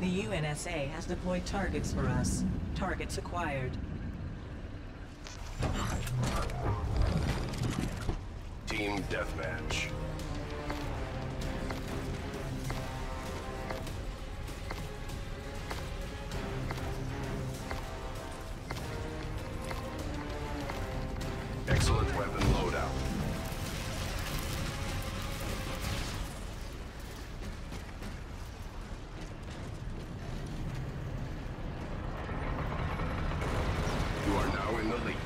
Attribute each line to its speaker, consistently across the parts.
Speaker 1: The UNSA has deployed targets for us. Targets acquired.
Speaker 2: Team Deathmatch. Excellent weapon in the lead.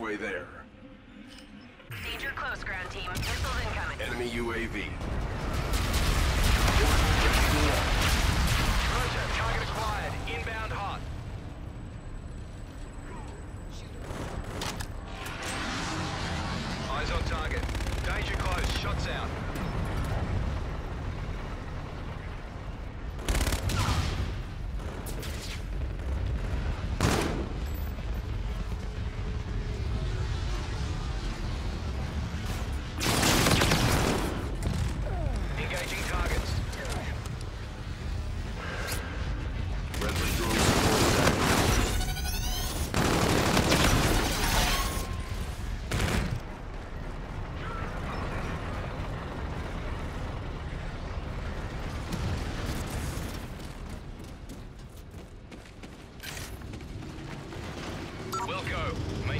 Speaker 2: Halfway there.
Speaker 3: Danger close, ground team. Missiles incoming.
Speaker 2: Enemy UAV.
Speaker 4: Roger, target acquired. Inbound hot. Eyes on target. Danger close. Shots out.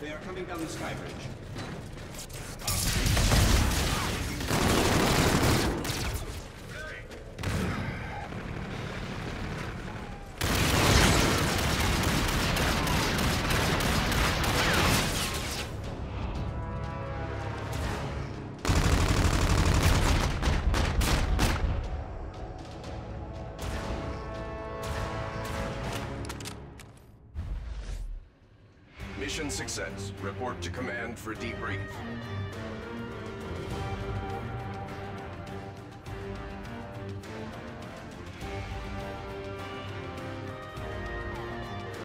Speaker 4: They are coming down the sky bridge.
Speaker 2: Mission success. Report to command for debrief.